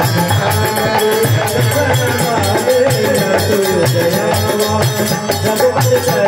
I'm gonna